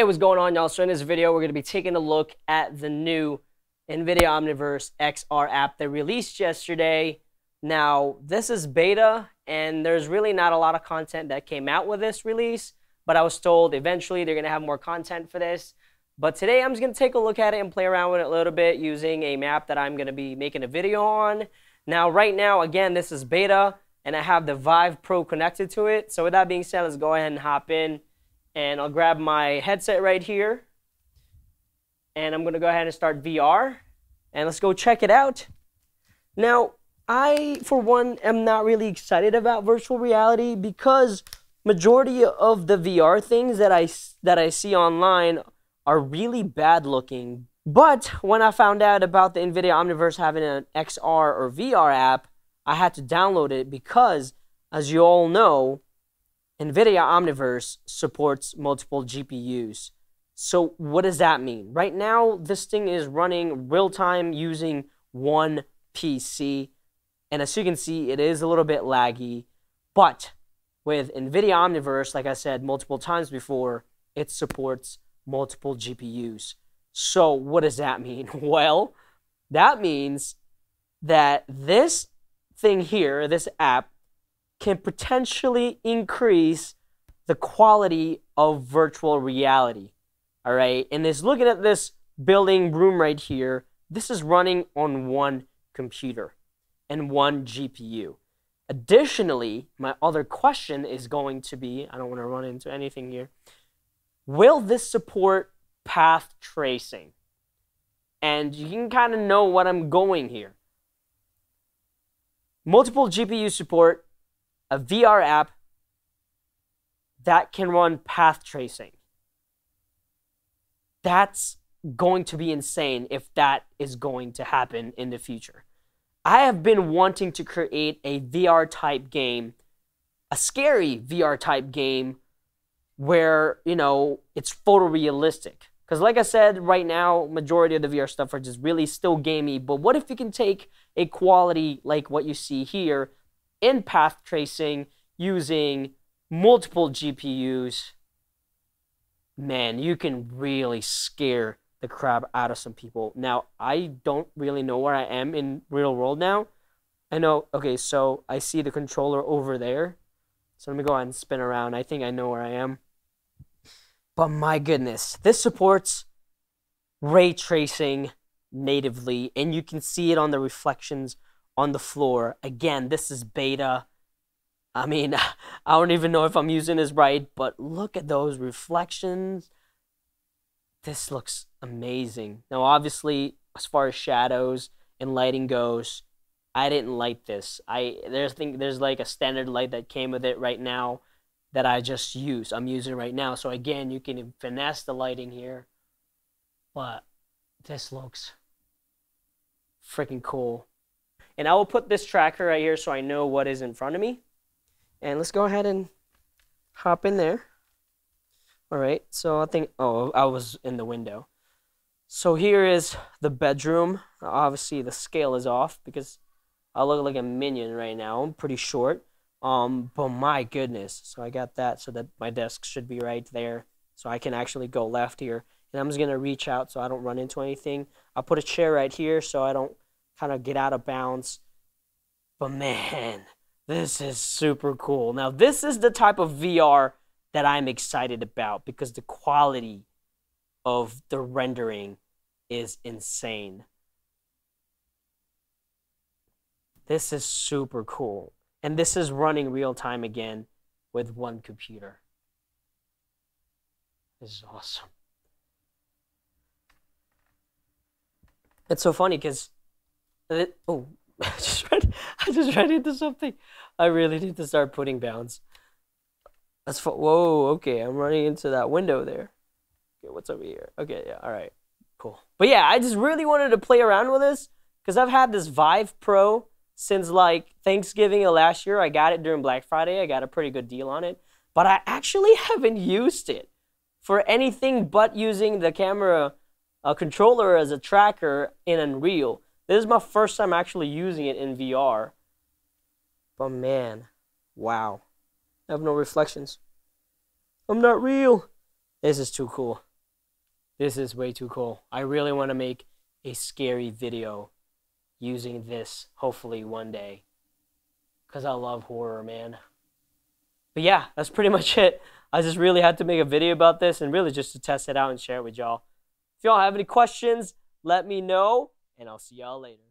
Hey, what's going on, y'all? So in this video, we're going to be taking a look at the new NVIDIA Omniverse XR app that released yesterday. Now, this is beta, and there's really not a lot of content that came out with this release, but I was told eventually they're going to have more content for this. But today, I'm just going to take a look at it and play around with it a little bit using a map that I'm going to be making a video on. Now, right now, again, this is beta, and I have the Vive Pro connected to it. So with that being said, let's go ahead and hop in and I'll grab my headset right here and I'm gonna go ahead and start VR and let's go check it out. Now, I, for one, am not really excited about virtual reality because majority of the VR things that I, that I see online are really bad looking. But when I found out about the NVIDIA Omniverse having an XR or VR app, I had to download it because, as you all know, NVIDIA Omniverse supports multiple GPUs. So what does that mean? Right now, this thing is running real time using one PC. And as you can see, it is a little bit laggy. But with NVIDIA Omniverse, like I said multiple times before, it supports multiple GPUs. So what does that mean? Well, that means that this thing here, this app, can potentially increase the quality of virtual reality. All right. And this looking at this building room right here, this is running on one computer and one GPU. Additionally, my other question is going to be I don't want to run into anything here. Will this support path tracing? And you can kind of know what I'm going here. Multiple GPU support a VR app that can run path tracing. That's going to be insane if that is going to happen in the future. I have been wanting to create a VR type game, a scary VR type game where, you know, it's photorealistic. Because, like I said, right now, majority of the VR stuff are just really still gamey. But what if you can take a quality like what you see here in path tracing using multiple GPUs, man, you can really scare the crap out of some people. Now, I don't really know where I am in real world now. I know, okay, so I see the controller over there. So let me go ahead and spin around. I think I know where I am. But my goodness, this supports ray tracing natively, and you can see it on the reflections on the floor. Again, this is beta. I mean, I don't even know if I'm using this right, but look at those reflections. This looks amazing. Now, obviously, as far as shadows and lighting goes, I didn't light this. I there's think there's like a standard light that came with it right now that I just use. I'm using right now. So again, you can finesse the lighting here. But this looks freaking cool. And I will put this tracker right here so I know what is in front of me. And let's go ahead and hop in there. All right, so I think, oh, I was in the window. So here is the bedroom. Obviously, the scale is off because I look like a minion right now. I'm pretty short. Um, but my goodness. So I got that so that my desk should be right there. So I can actually go left here. And I'm just going to reach out so I don't run into anything. I'll put a chair right here so I don't kind of get out of bounds. But man, this is super cool. Now, this is the type of VR that I'm excited about because the quality of the rendering is insane. This is super cool. And this is running real time again with one computer. This is awesome. It's so funny because oh, I just ran, I just ran into something. I really need to start putting bounds. That's whoa. Okay, I'm running into that window there. Okay, what's over here? Okay, yeah, all right, cool. But yeah, I just really wanted to play around with this because I've had this Vive Pro since like Thanksgiving of last year. I got it during Black Friday. I got a pretty good deal on it, but I actually haven't used it for anything but using the camera uh, controller as a tracker in Unreal. This is my first time actually using it in VR. But man, wow. I have no reflections. I'm not real. This is too cool. This is way too cool. I really want to make a scary video using this hopefully one day. Because I love horror, man. But yeah, that's pretty much it. I just really had to make a video about this and really just to test it out and share it with y'all. If y'all have any questions, let me know, and I'll see y'all later.